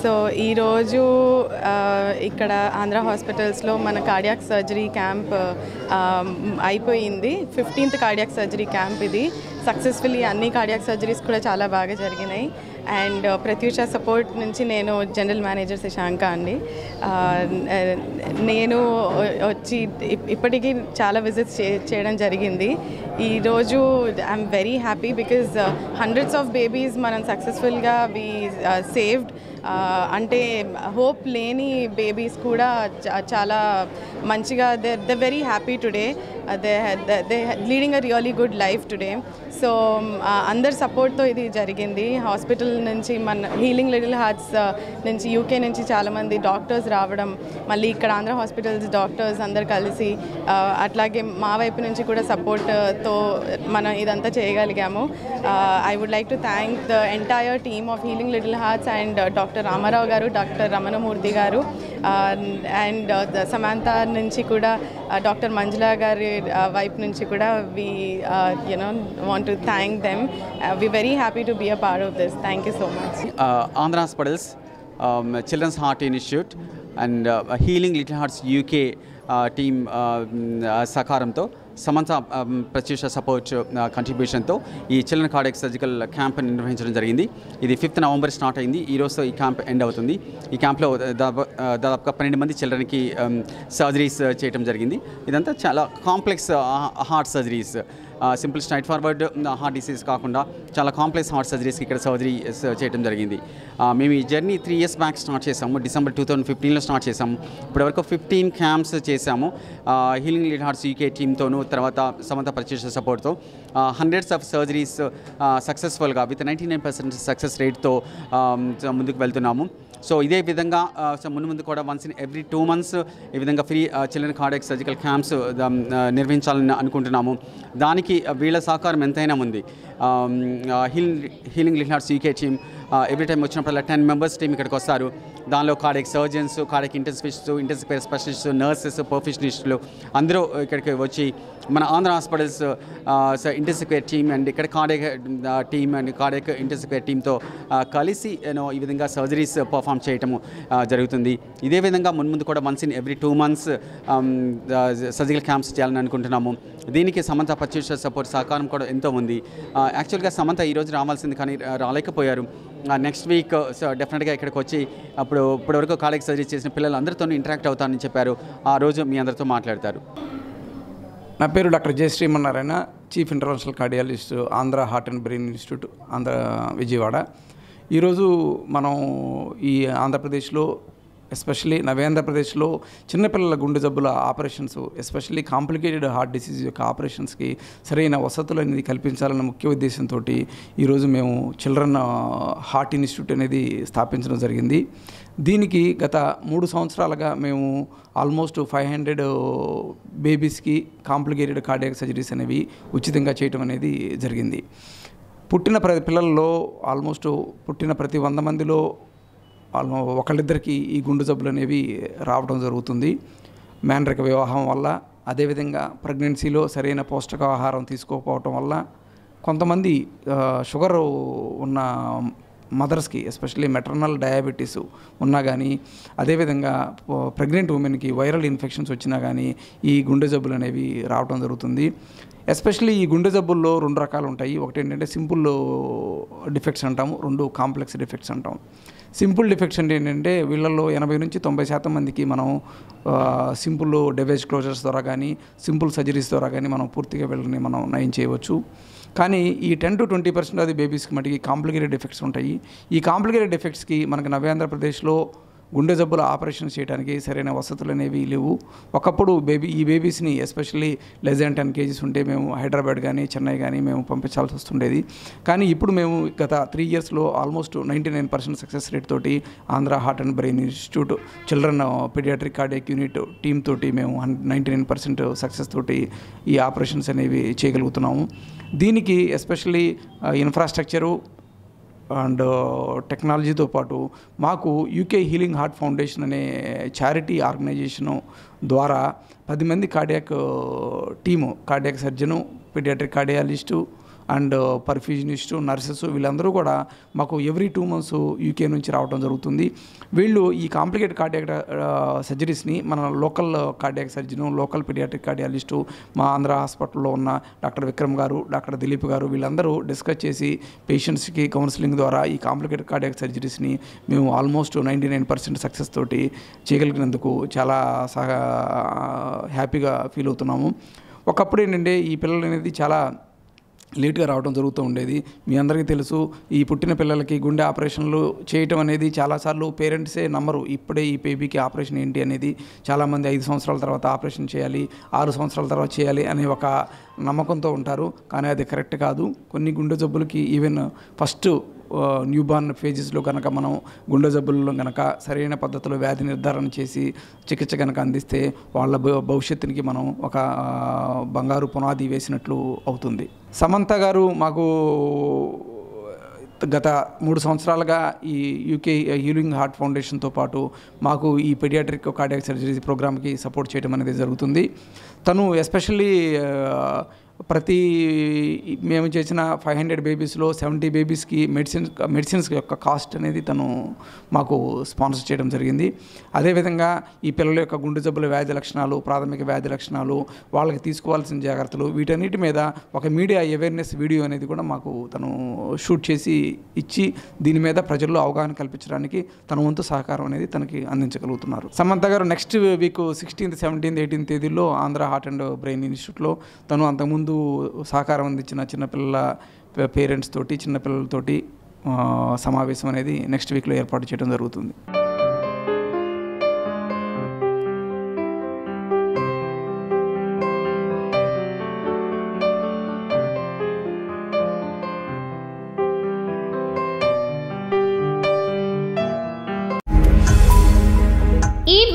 So ఈరోజు ఇక్కడ ఆంధ్ర హాస్పిటల్స్లో మన కార్డియాక్ సర్జరీ క్యాంప్ అయిపోయింది. ఫిఫ్టీన్త్ కార్డియాక్ సర్జరీ క్యాంప్ ఇది. సక్సెస్ఫుల్లీ అన్ని కార్డియాక్ సర్జరీస్ కూడా చాలా బాగా జరిగినాయి. అండ్ ప్రత్యూష సపోర్ట్ నుంచి నేను జనరల్ మేనేజర్ శశాంక అండి. నేను వచ్చి ఇప్పటికీ చాలా విజిట్స్ చేయడం జరిగింది. ఈరోజు I'm very happy because hundreds of babies మనం సక్సెస్ఫుల్గా వి సేవ్డ్. అంటే హోప్ లేని బేబీస్ కూడా చాలా మంచిగా they the very happy today they they leading a really good life today so అందరి సపోర్ట్తో ఇది జరిగింది. హాస్పిటల్ నుంచి మన హీలింగ్ లిటిల్ హార్ట్స్ నుంచి యూకే నుంచి చాలామంది డాక్టర్స్ రావడం మళ్ళీ ఇక్కడ ఆంధ్ర హాస్పిటల్స్ డాక్టర్స్ అందరు కలిసి అట్లాగే మా వైపు నుంచి కూడా సపోర్ట్తో uh, మనం ఇదంతా చేయగలిగాము. I would like to thank the entire team of healing little hearts and doctor Ramarao garu doctor Ramanamurthy గారు. అండ్ సమాంత నుంచి కూడా డాక్టర్ మంజులా గారి వైపు నుంచి కూడా we you know want to thank them we very happy to be a part of this thank you so much Andhra hospitals children's heart institute and healing little hearts UK team సహకారంతో Samantha Pratyusha support కంట్రిబ్యూషన్తో ఈ children cardiac surgical camp నిర్వహించడం జరిగింది. ఇది fifth November start అయింది. ఈ రోజుతో ఈ camp end అవుతుంది. ఈ క్యాంప్లో uh, దాదాపు uh, దాదాపుగా పన్నెండు మంది చిల్డ్రన్కి సర్జరీస్ um, uh, చేయడం జరిగింది. ఇదంతా చాలా complex heart surgeries simple straightforward heart disease కాకుండా చాలా కాంప్లెక్స్ హార్ట్ సర్జరీస్కి ఇక్కడ సర్జరీ చేయడం జరిగింది. మేము ఈ journey three years back start చేసాము డిసెంబర్ టూ థౌసండ్ ఫిఫ్టీన్లో స్టార్ట్ చేసాము ఇప్పటివరకు ఫిఫ్టీన్ క్యాంప్స్ చేసాము హీలింగ్ లీడ్ హార్ట్స్ యూకే టీమ్తోనూ తర్వాత సమంత పర్చేస్ సపోర్ట్తో. హండ్రెడ్స్ ఆఫ్ సర్జరీస్ సక్సెస్ఫుల్గా with ninety nine percent success రేట్తో ముందుకు వెళ్తున్నాము. సో ఇదే విధంగా సో ముందు ముందు కూడా once in every two months ఈ విధంగా free children cardiac surgical camps నిర్వహించాలని అనుకుంటున్నాము. దానికి వీళ్ళ సహకారం ఎంతైనా ఉంది. Healing healing lil hearts UK team every time వచ్చినప్పుడు టెన్ మెంబర్స్ టీమ్ ఇక్కడికి వస్తారు. దానిలో cardiac surgeons cardiac intensivists intensive care nurses ప్రొఫెషనలిస్టులు అందరూ ఇక్కడికి వచ్చి మన Andhra hospitals intensive care team and ఇక్కడ కాడే team and cardiac intensive care టీమ్తో కలిసి నేను ఈ విధంగా సర్జరీస్ పర్ఫామ్ చేయటము జరుగుతుంది. ఇదే విధంగా మున్ముందు కూడా once in every two months surgical camps చేయాలని అనుకుంటున్నాము. దీనికి సమంత పర్చేస్ సపోర్ట్ సహకారం కూడా ఎంతో ఉంది. యాక్చువల్గా సమంత ఈరోజు రావాల్సింది కానీ రాలేకపోయారు. నెక్స్ట్ వీక్ సో డెఫినెట్గా ఇక్కడికి వచ్చి అప్పుడు ఇప్పటివరకు కాలేజ్ సర్జరీ చేసిన పిల్లలందరితో ఇంటరాక్ట్ అవుతానని చెప్పారు. ఆ రోజు మీ అందరితో మాట్లాడతారు. నా పేరు doctor Jaya Srimannarayana chief international cardiologist Andhra heart and brain institute Andhra Vijayawada. ఈరోజు మనం ఈ ఆంధ్రప్రదేశ్లో ఎస్పెషల్లీ నవేంద్రప్రదేశ్లో చిన్నపిల్లల గుండె జబ్బుల operations especially complicated heart disease యొక్క ఆపరేషన్స్కి సరైన వసతులు అనేది కల్పించాలన్న ముఖ్య ఉద్దేశంతో ఈరోజు మేము చిల్డ్రన్ హార్ట్ ఇన్స్టిట్యూట్ అనేది స్థాపించడం జరిగింది. దీనికి గత మూడు సంవత్సరాలుగా మేము ఆల్మోస్ట్ ఫైవ్ హండ్రెడ్ బేబీస్కి కాంప్లికేటెడ్ కార్డియాక్ సర్జరీస్ అనేవి ఉచితంగా చేయటం అనేది జరిగింది. పుట్టిన ప్ర పిల్లల్లో ఆల్మోస్ట్ పుట్టిన ప్రతి వంద మందిలో ఆల్మో ఒకళ్ళిద్దరికి ఈ గుండె జబ్బులు అనేవి రావడం జరుగుతుంది. మేనరిక వివాహం వల్ల అదేవిధంగా ప్రెగ్నెన్సీలో సరైన పౌష్టికాహారం తీసుకోకపోవటం వల్ల కొంతమంది షుగర్ ఉన్న మదర్స్కి ఎస్పెషల్లీ మెటర్నల్ డయాబెటీస్ ఉన్నా కానీ అదేవిధంగా ప్రెగ్నెంట్ ఉమెన్కి వైరల్ ఇన్ఫెక్షన్స్ వచ్చినా కానీ ఈ గుండె జబ్బులు అనేవి రావడం జరుగుతుంది. ఎస్పెషల్లీ ఈ గుండె జబ్బుల్లో రెండు రకాలు ఉంటాయి. ఒకటి ఏంటంటే సింపుల్ డిఫెక్ట్స్ అంటాము రెండు కాంప్లెక్స్ డిఫెక్ట్స్ అంటాం. సింపుల్ డిఫెక్ట్స్ అంటే ఏంటంటే వీళ్ళల్లో ఎనభై నుంచి తొంభై శాతం మందికి మనం సింపుల్ డెవేజ్ క్లోజర్స్ ద్వారా కానీ సింపుల్ సర్జరీస్ ద్వారా కానీ మనం పూర్తిగా వీళ్ళని మనం నయం చేయవచ్చు. కానీ ఈ టెన్ టు ట్వంటీ పర్సెంట్ అది బేబీస్కి మటుకి కాంప్లికేటెడ్ ఎఫెక్ట్స్ ఉంటాయి. ఈ కాంప్లికేటెడ్ ఎఫెక్ట్స్కి మనకి నవ్యాంధ్రప్రదేశ్లో గుండె జబ్బుల ఆపరేషన్ చేయడానికి సరైన వసతులు అనేవి లేవు. ఒకప్పుడు బేబీ ఈ బేబీస్ని especially less than ten KGs ఉంటే మేము హైదరాబాద్ కానీ చెన్నై కానీ మేము పంపించాల్సి వస్తుండేది. కానీ ఇప్పుడు మేము గత త్రీ ఇయర్స్లో almost ninety nine percent success rate తోటి Andhra heart and brain institute children paediatric cardiac unit team తోటి మేము నైంటీ నైన్ పర్సెంట్ సక్సెస్ తోటి ఈ ఆపరేషన్స్ అనేవి చేయగలుగుతున్నాము. దీనికి ఎస్పెషల్లీ ఇన్ఫ్రాస్ట్రక్చరు uh, అండ్ టెక్నాలజీతో పాటు మాకు యూకే హీలింగ్ హార్ట్ ఫౌండేషన్ అనే చారిటీ ఆర్గనైజేషను ద్వారా పది మంది cardiac team cardiac surgeon paediatric cardiologist and perfusionist nurses వీళ్ళందరూ కూడా మాకు ఎవ్రీ టూ మంత్స్ యూకే నుంచి రావడం జరుగుతుంది. వీళ్ళు ఈ కాంప్లికేట్ కార్డియాక్ సర్జరీస్ని మన local cardiac surgeon local paediatric cardiologist మా ఆంధ్ర హాస్పిటల్లో ఉన్న డాక్టర్ విక్రమ్ గారు డాక్టర్ దిలీప్ గారు వీళ్ళందరూ డిస్కస్ చేసి పేషెంట్స్కి కౌన్సిలింగ్ ద్వారా ఈ కాంప్లికేట్ కార్డియాక్ సర్జరీస్ని మేము almost ninety nine percent success తోటి చేయగలిగినందుకు చాలా సహా హ్యాపీగా ఫీల్ అవుతున్నాము. ఒకప్పుడు ఏంటంటే ఈ పిల్లలు అనేది చాలా లేట్గా రావడం జరుగుతూ ఉండేది. మీ అందరికీ తెలుసు ఈ పుట్టిన పిల్లలకి గుండె ఆపరేషన్లు చేయటం అనేది చాలాసార్లు పేరెంట్సే నమ్మరు. ఇప్పుడే ఈ బేబీకి ఆపరేషన్ ఏంటి అనేది చాలామంది ఐదు సంవత్సరాల తర్వాత ఆపరేషన్ చేయాలి ఆరు సంవత్సరాల తర్వాత చేయాలి అనే ఒక నమ్మకంతో ఉంటారు. కానీ అది కరెక్ట్ కాదు. కొన్ని గుండె జబ్బులకి ఈవెన్ ఫస్ట్ న్యూ బార్న్ ఫేజెస్లో కనుక మనం గుండె జబ్బుల్లో కనుక సరైన పద్ధతిలో వ్యాధి నిర్ధారణ చేసి చికిత్స కనుక అందిస్తే వాళ్ళ భవిష్యత్తునికి మనం ఒక బంగారు పునాది వేసినట్లు అవుతుంది. సమంత గారు మాకు గత మూడు సంవత్సరాలుగా ఈ యూకే హీలింగ్ హార్ట్ ఫౌండేషన్తో పాటు మాకు ఈ పెడియాట్రిక్ కార్డియాక్ సర్జరీ ప్రోగ్రామ్కి సపోర్ట్ చేయడం అనేది జరుగుతుంది. తను ఎస్పెషల్లీ ప్రతి మేము చేసిన ఫైవ్ హండ్రెడ్ బేబీస్లో సెవెంటీ బేబీస్కి మెడిసిన్ మెడిసిన్స్ యొక్క కాస్ట్ అనేది తను మాకు స్పాన్సర్ చేయడం జరిగింది. అదేవిధంగా ఈ పిల్లల యొక్క గుండె జబ్బుల వ్యాధి లక్షణాలు ప్రాథమిక వ్యాధి లక్షణాలు వాళ్ళకి తీసుకోవాల్సిన జాగ్రత్తలు వీటన్నిటి మీద ఒక మీడియా అవేర్నెస్ వీడియో అనేది కూడా మాకు తను షూట్ చేసి ఇచ్చి దీని మీద ప్రజల్లో అవగాహన కల్పించడానికి తన వంతు సహకారం అనేది తనకి అందించగలుగుతున్నారు. Samantha garu next week sixteenth seventeenth eighteenth తేదీల్లో ఆంధ్ర హార్ట్ అండ్ బ్రెయిన్ ఇన్స్టిట్యూట్లో తను అంతకుముందు ముందు సహకారం అందించిన చిన్నపిల్లల పేరెంట్స్ తోటి చిన్నపిల్లలతోటి సమావేశం అనేది నెక్స్ట్ వీక్లో ఏర్పాటు చేయడం జరుగుతుంది.